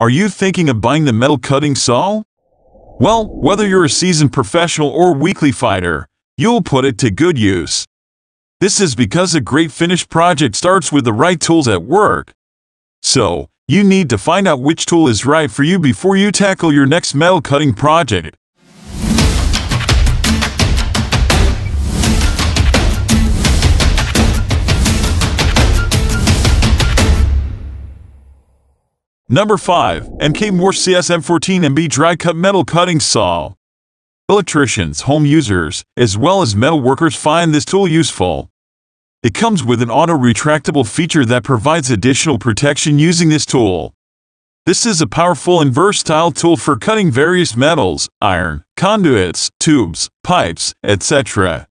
Are you thinking of buying the metal cutting saw? Well, whether you're a seasoned professional or weekly fighter, you'll put it to good use. This is because a great finished project starts with the right tools at work. So, you need to find out which tool is right for you before you tackle your next metal cutting project. Number 5. MK Morse CSM14MB Dry Cut Metal Cutting Saw. Electricians, home users, as well as metal workers find this tool useful. It comes with an auto-retractable feature that provides additional protection using this tool. This is a powerful and versatile tool for cutting various metals, iron, conduits, tubes, pipes, etc.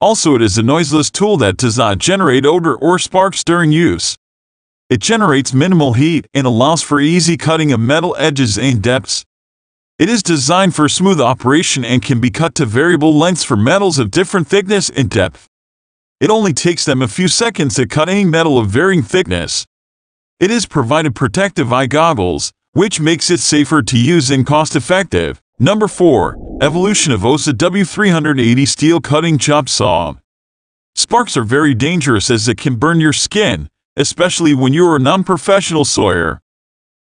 Also it is a noiseless tool that does not generate odor or sparks during use. It generates minimal heat and allows for easy cutting of metal edges and depths. It is designed for smooth operation and can be cut to variable lengths for metals of different thickness and depth. It only takes them a few seconds to cut any metal of varying thickness. It is provided protective eye goggles, which makes it safer to use and cost-effective. Number 4. Evolution EVOSAW380 Steel Cutting Chop Saw Sparks are very dangerous as it can burn your skin, especially when you are a non-professional sawyer.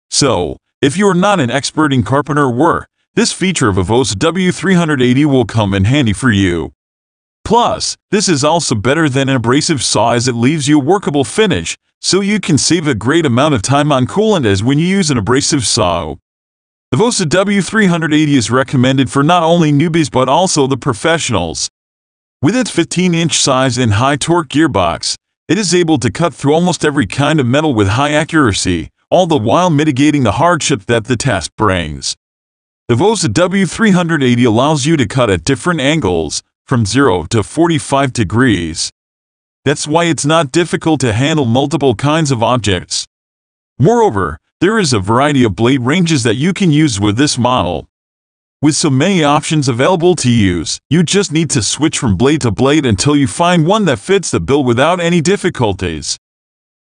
So, if you are not an expert in carpenter work, this feature of EVOSAW380 will come in handy for you. Plus, this is also better than an abrasive saw as it leaves you a workable finish, so you can save a great amount of time on coolant as when you use an abrasive saw. The EVOSAW380 is recommended for not only newbies but also the professionals. With its 15-inch size and high torque gearbox, it is able to cut through almost every kind of metal with high accuracy, all the while mitigating the hardship that the task brings. The EVOSAW380 allows you to cut at different angles, from 0 to 45 degrees. That's why it's not difficult to handle multiple kinds of objects. Moreover, there is a variety of blade ranges that you can use with this model. With so many options available to use, you just need to switch from blade to blade until you find one that fits the bill without any difficulties.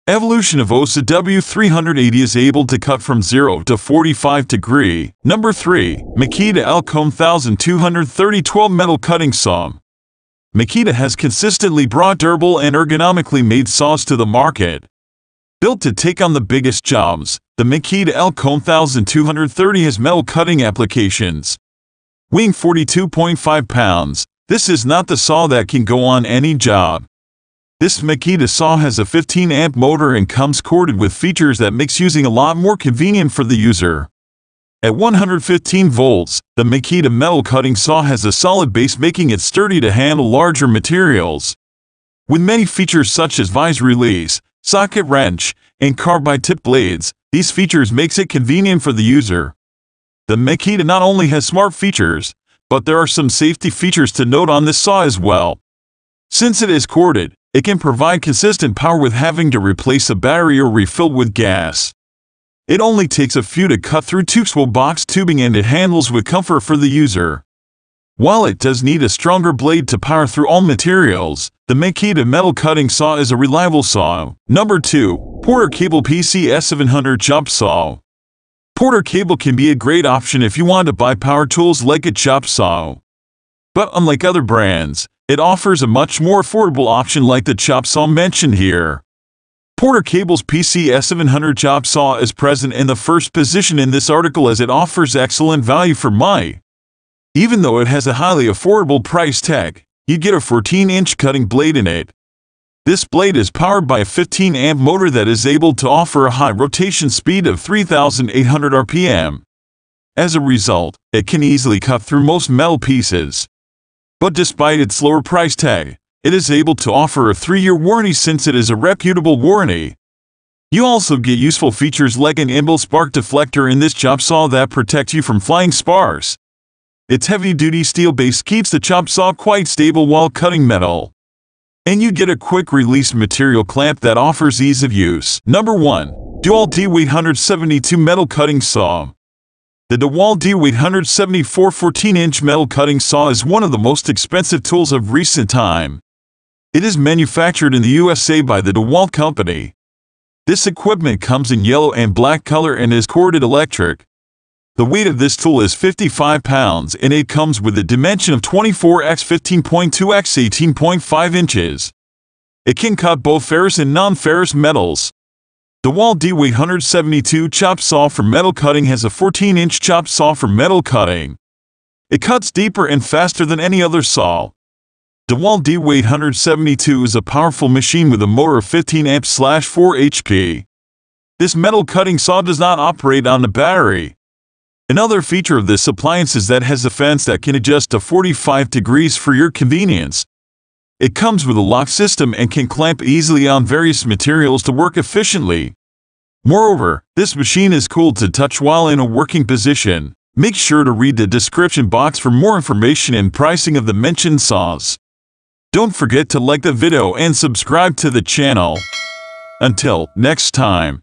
Evolution EVOSAW380 is able to cut from 0 to 45 degree. Number 3. Makita LC1230 12 Metal Cutting Saw Makita has consistently brought durable and ergonomically made saws to the market. Built to take on the biggest jobs, the Makita LC1230 has metal cutting applications. Weighing 42.5 pounds, this is not the saw that can go on any job. This Makita saw has a 15 amp motor and comes corded with features that makes using a lot more convenient for the user. At 115 volts, the Makita metal cutting saw has a solid base making it sturdy to handle larger materials. With many features such as vise release, socket wrench, and carbide tip blades, these features makes it convenient for the user. The Makita not only has smart features, but there are some safety features to note on this saw as well. Since it is corded, it can provide consistent power with having to replace a battery or refill with gas. It only takes a few to cut through two box tubing and it handles with comfort for the user. While it does need a stronger blade to power through all materials, the Makita metal cutting saw is a reliable saw. Number 2. Porter Cable PCE700 Chop Saw Porter Cable can be a great option if you want to buy power tools like a chop saw. But unlike other brands, it offers a much more affordable option like the chop saw mentioned here. Porter Cable's PCE700 chop saw is present in the first position in this article as it offers excellent value for money. Even though it has a highly affordable price tag, you get a 14-inch cutting blade in it. This blade is powered by a 15-amp motor that is able to offer a high rotation speed of 3,800 RPM. As a result, it can easily cut through most metal pieces. But despite its lower price tag, it is able to offer a 3-year warranty since it is a reputable warranty. You also get useful features like an inbuilt spark deflector in this chop saw that protects you from flying sparks. Its heavy-duty steel base keeps the chop saw quite stable while cutting metal. And you get a quick-release material clamp that offers ease of use. Number 1. DeWalt D872 Metal Cutting Saw the DeWalt D874 14-inch metal cutting saw is one of the most expensive tools of recent time. It is manufactured in the USA by the DeWalt Company. This equipment comes in yellow and black color and is corded electric. The weight of this tool is 55 pounds and it comes with a dimension of 24x 15.2x 18.5 inches. It can cut both ferrous and non-ferrous metals. DeWalt D872 chop saw for metal cutting has a 14-inch chop saw for metal cutting. It cuts deeper and faster than any other saw. The DeWalt D872 is a powerful machine with a motor of 15 amps slash 4 HP. This metal cutting saw does not operate on a battery. Another feature of this appliance is that it has a fence that can adjust to 45 degrees for your convenience. It comes with a lock system and can clamp easily on various materials to work efficiently. Moreover, this machine is cool to touch while in a working position. Make sure to read the description box for more information and pricing of the mentioned saws. Don't forget to like the video and subscribe to the channel. Until next time.